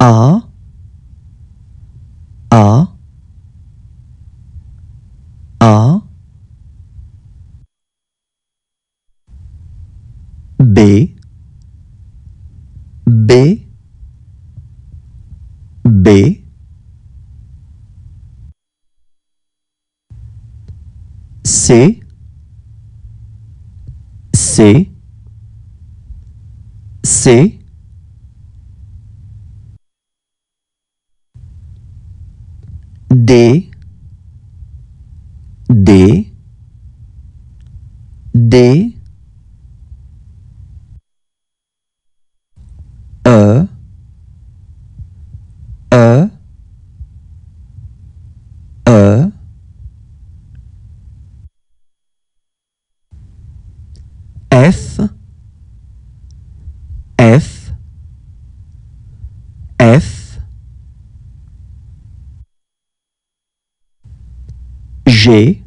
A A A. B B B. C C C D D D E E E. F F F G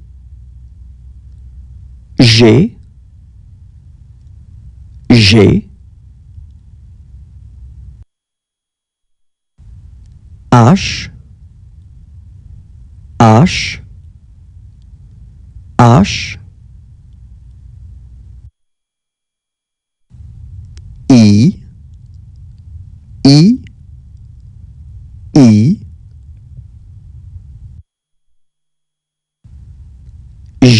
G G. H H H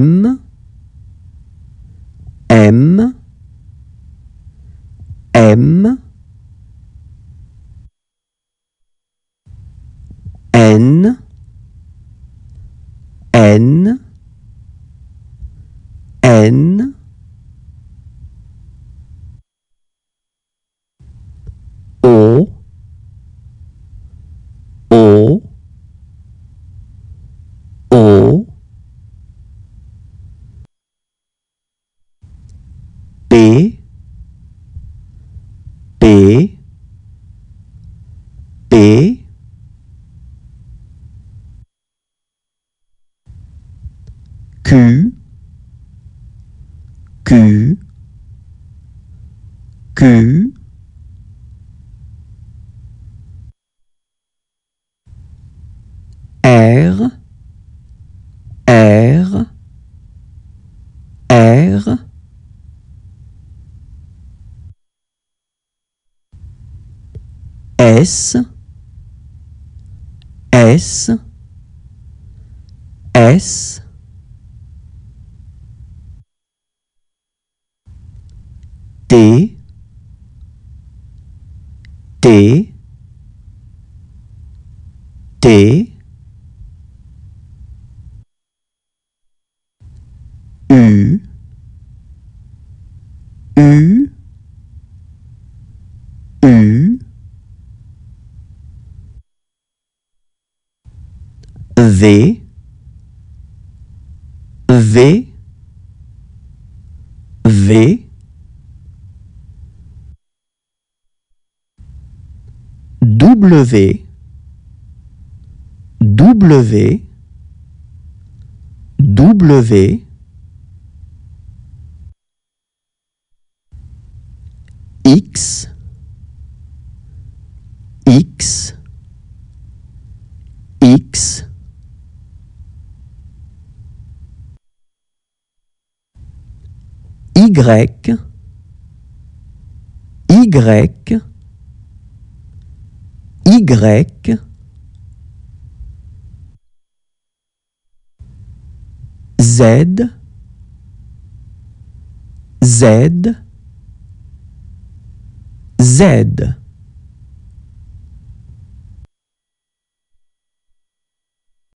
M M M N N N P P Q Q Q S S S. T T. T. U U U V V V. W W W. X X X Y Y Y Z Z Z